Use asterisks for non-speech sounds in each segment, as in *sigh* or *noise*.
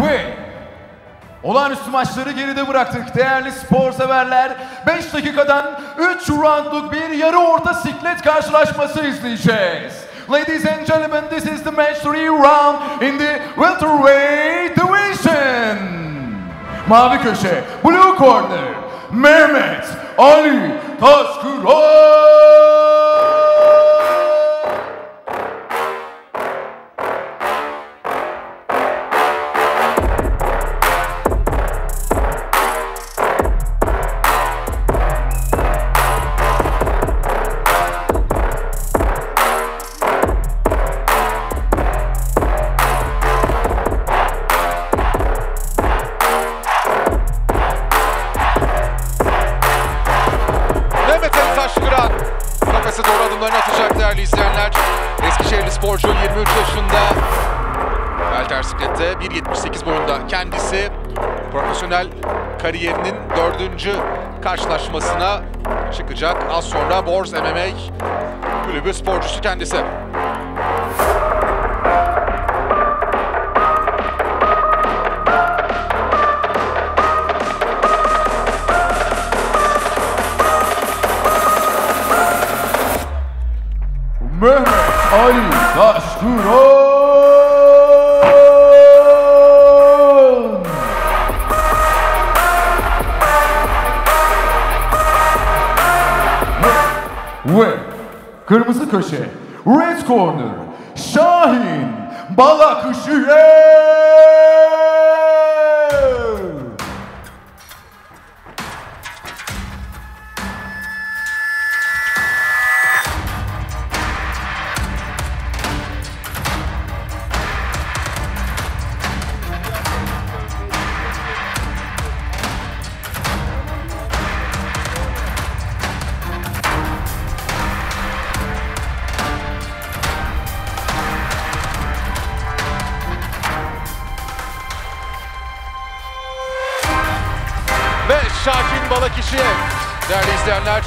Ve olağanüstü maçları geride bıraktık değerli spor severler. 5 dakikadan 3 roundluk bir yarı orta siklet karşılaşması izleyeceğiz. Ladies and gentlemen, this is the match 3 round in the welterweight division. Mavi köşe, blue corner, Mehmet Ali Taşkıran. İzleyenler. Eskişehirli sporcu 23 yaşında. Welter siklette 1.78 boyunda kendisi profesyonel kariyerinin dördüncü karşılaşmasına çıkacak. Az sonra Borz MMA kulübü sporcusu kendisi. Ve kırmızı köşe Red Corner Şahin Balakışıyev. Şahin Balakişiyev değerli izleyenler.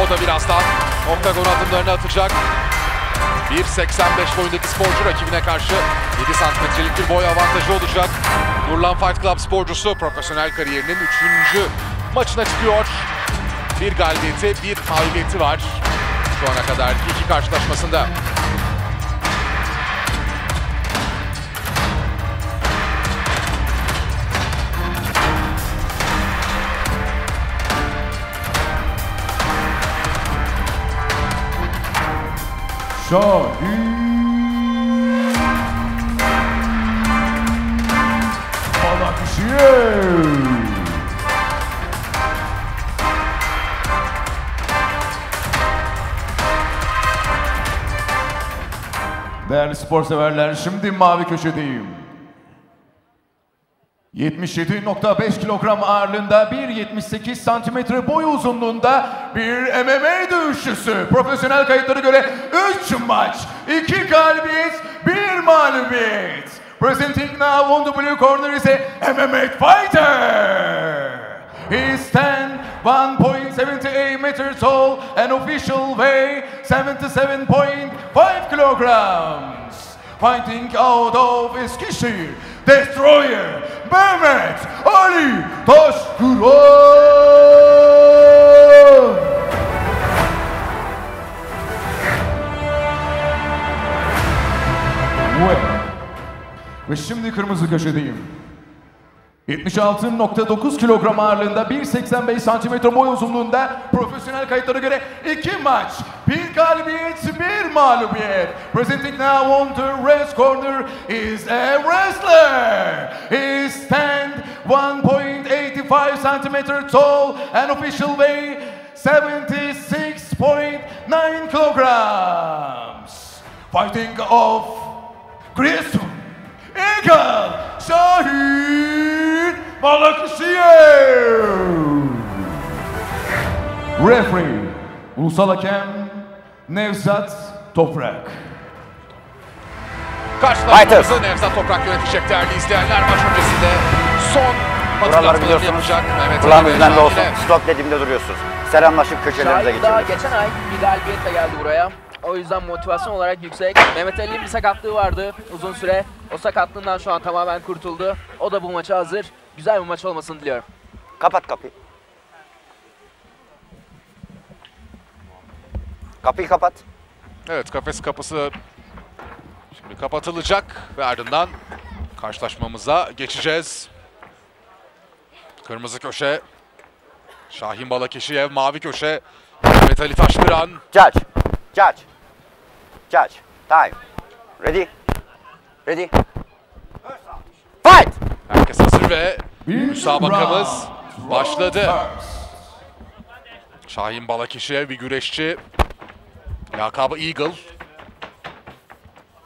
O da birazdan oktagon adımlarını atacak. 1.85 boyundaki sporcu rakibine karşı 7 santimetrelik bir boy avantajı olacak. Nurlan Fight Club sporcusu profesyonel kariyerinin 3. maçına çıkıyor. Bir galibiyeti, bir mağlubiyeti var. Şu ana kadar iki karşılaşmasında. Balakışıyev. Değerli spor severler, şimdi mavi köşedeyim. 77.5 kilogram ağırlığında 1.78 santimetre boy uzunluğunda bir MMA dövüşçüsü. Profesyonel kayıtlara göre 3 maç, 2 galibiyet, 1 mağlubiyet. Presenting now on the blue corner is a MMA fighter. He stand 1.78 meters tall and official weigh 77.5 kilograms. Fighting out of Eskişehir, Destroyer, Mehmet Ali Taşkıran. Ve, ve şimdi kırmızı köşedeyim. 76.9 kilogram ağırlığında 1.85 santimetre boy uzunluğunda profesyonel kayıtlara göre 2 maç, bir galibiyet, bir mağlubiyet. Presenting now on the red corner is a wrestler. He stand 1.85 centimeter tall and official weight 76.9 kilograms. Fighting off Grayson Eagle Şahin Balakışıyev. Referee Ulusal Hakem Nevzat Toprak. Karşılaşmamızı Nevzat Toprak yönetecek değerli izleyenler. Maç öncesinde son Buraları biliyorsunuz. Kulağın üzerinde olsun. Stop dediğimde duruyorsunuz. Selamlaşıp daha geçebilirsiniz. geçen ay bir galibiyetle geldi buraya. O yüzden motivasyon olarak yüksek. Mehmet Ali'nin bir sakatlığı vardı uzun süre. O sakatlığından şu an tamamen kurtuldu. O da bu maça hazır. Güzel bir maç olmasını diliyorum. Kapat kapıyı. Kapıyı kapat. Evet kafes kapısı şimdi kapatılacak ve ardından karşılaşmamıza geçeceğiz. Kırmızı köşe Şahin Balakeşiyev, mavi köşe Mehmet Ali Taşkıran. Judge. Judge. Judge. Time. Ready. Ready. Fight. Herkes hazır ve müsabakamız başladı. Şahin Balakeşiyev bir güreşçi. Lakabı Eagle.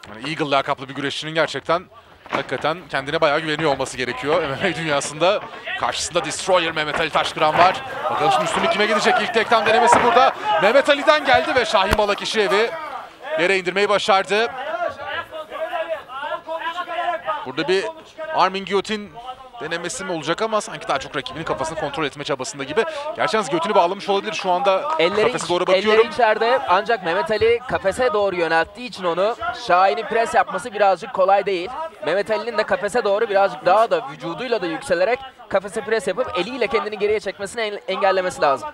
Yani Eagle lakaplı bir güreşçinin gerçekten hakikaten kendine bayağı güveniyor olması gerekiyor *laughs* MMA dünyasında. Karşısında Destroyer Mehmet Ali Taşkıran var. Bakalım şimdi üstünlük kime gidecek? İlk tekten denemesi burada. Mehmet Ali'den geldi ve Şahin Balakişiev'i yere indirmeyi başardı. Burada bir Armin Guillotine denemesi mi olacak ama sanki daha çok rakibinin kafasını kontrol etme çabasında gibi. Yalnız Guillotine'i bağlamış olabilir şu anda. Elleri, Kafese doğru bakıyorum. elleri içeride ancak Mehmet Ali kafese doğru yönelttiği için onu Şahin'in pres yapması birazcık kolay değil. Mehmet Ali'nin de kafese doğru birazcık daha da vücuduyla da yükselerek kafese pres yapıp eliyle kendini geriye çekmesini en- engellemesi lazım.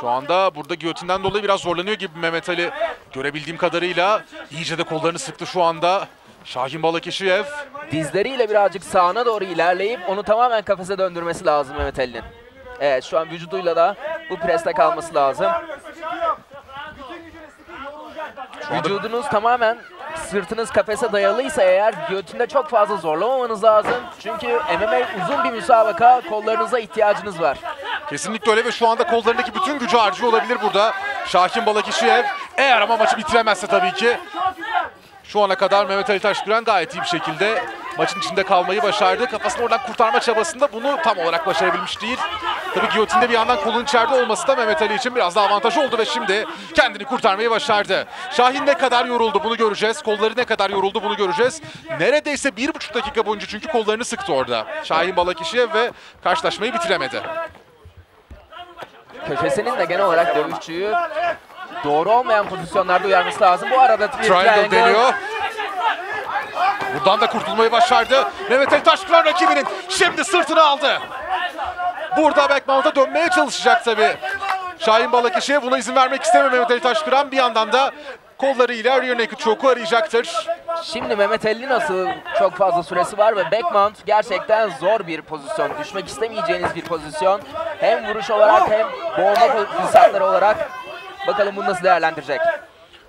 Şu anda burada giyotinden dolayı biraz zorlanıyor gibi Mehmet Ali. Görebildiğim kadarıyla iyice de kollarını sıktı şu anda. Şahin Balakeşiyev. Dizleriyle birazcık sağına doğru ilerleyip onu tamamen kafese döndürmesi lazım Mehmet Ali'nin. Evet şu an vücuduyla da bu preste kalması lazım. Vücudunuz tamamen sırtınız kafese dayalıysa eğer giyotinde çok fazla zorlamamanız lazım. Çünkü MMA uzun bir müsabaka, kollarınıza ihtiyacınız var. Kesinlikle öyle ve şu anda kollarındaki bütün gücü harcıyor olabilir burada. Şahin Balakişiyev. Eğer ama maçı bitiremezse tabii ki. Şu ana kadar Mehmet Ali Taşkıran gayet iyi bir şekilde maçın içinde kalmayı başardı. Kafasını oradan kurtarma çabasında bunu tam olarak başarabilmiş değil. Tabii giyotinde bir yandan kolun içeride olması da Mehmet Ali için biraz daha avantaj oldu ve şimdi kendini kurtarmayı başardı. Şahin ne kadar yoruldu bunu göreceğiz. Kolları ne kadar yoruldu bunu göreceğiz. Neredeyse bir buçuk dakika boyunca çünkü kollarını sıktı orada. Şahin Balakişiyev ve karşılaşmayı bitiremedi. Köşesinin de genel olarak dövüşçüyü doğru olmayan pozisyonlarda uyarması lazım. Bu arada Triangle deniyor. Buradan da kurtulmayı başardı. Mehmet Ali Taşkıran rakibinin şimdi sırtını aldı. Burada backmount'a dönmeye çalışacak tabii. Şahin Balakişi'ye buna izin vermek istemiyor Mehmet Ali Taşkıran. Bir yandan da kollarıyla rear naked choke'u arayacaktır. Şimdi Mehmet Ali nasıl çok fazla süresi var ve backmount gerçekten zor bir pozisyon. Düşmek istemeyeceğiniz bir pozisyon. Hem vuruş olarak hem boğulma fırsatları olarak. Bakalım bunu nasıl değerlendirecek.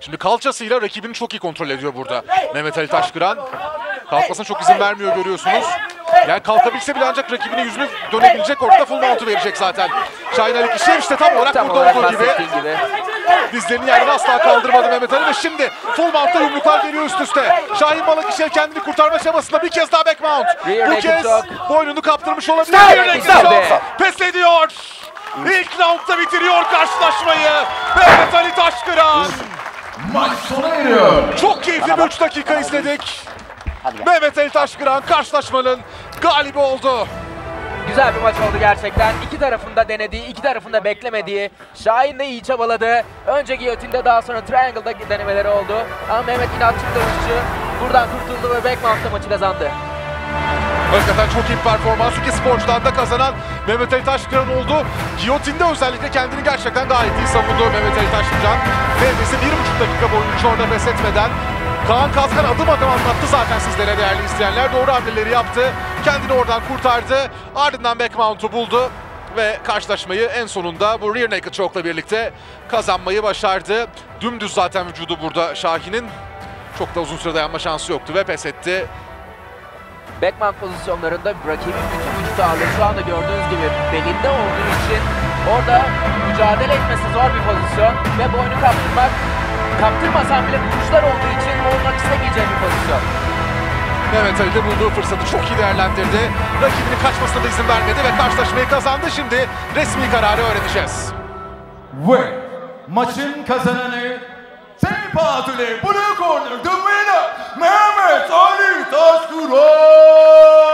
Şimdi kalçasıyla rakibini çok iyi kontrol ediyor burada. Mehmet Ali Taşkıran. Kalkmasına çok izin vermiyor görüyorsunuz. Yani kalkabilse bile ancak rakibine yüzünü dönebilecek ortada full mount'u verecek zaten. Şahin Ali Kişiyev işte tam olarak Tam burada olarak olduğu gibi. gibi. Dizlerini yerden asla kaldırmadı Mehmet Ali ve şimdi full mount'ta yumruklar geliyor üst üste. Şahin Balakişiyev kendini kurtarma çabasında bir kez daha back mount. Bu kez boynunu kaptırmış olabilir. Pes ediyor. İlk roundda bitiriyor karşılaşmayı. Mehmet Ali Taşkıran. Maç sona eriyor. Çok keyifli bir 3 dakika izledik. Mehmet Ali Taşkıran karşılaşmanın galibi oldu. Güzel bir maç oldu gerçekten. İki tarafında denediği, iki tarafında beklemediği. Şahin de iyi çabaladı. Önce giyotinde daha sonra triangle'da denemeleri oldu. Ama Mehmet inatçı dövüşçü. Buradan kurtuldu ve backmount'ta maçı kazandı. Hakikaten çok iyi performans. İki sporcudan da kazanan Mehmet Ali Taşkıran oldu. Giyotinde özellikle kendini gerçekten gayet iyi savundu Mehmet Ali Taşkıran. Neredeyse bir buçuk dakika boyunca orada pes etmeden Kaan Kazgan adım adım anlattı zaten sizlere değerli izleyenler. Doğru hamleleri yaptı. Kendini oradan kurtardı. Ardından backmount'u buldu. Ve karşılaşmayı en sonunda bu rear naked choke'la birlikte kazanmayı başardı. Dümdüz zaten vücudu burada Şahin'in. Çok da uzun süre dayanma şansı yoktu ve pes etti. Backman pozisyonlarında rakibin bütün vücut ağırlığı şu anda gördüğünüz gibi belinde olduğu için orada mücadele etmesi zor bir pozisyon ve boynu kaptırmak kaptırmasan bile vuruşlar olduğu için olmak istemeyeceğim bir pozisyon. Mehmet Ali de bulduğu fırsatı çok iyi değerlendirdi. Rakibinin kaçmasına da izin vermedi ve karşılaşmayı kazandı. Şimdi resmi kararı öğreneceğiz. Ve maçın kazananı Seypa Blue Corner, the winner, Mehmet Ali Taşkıran.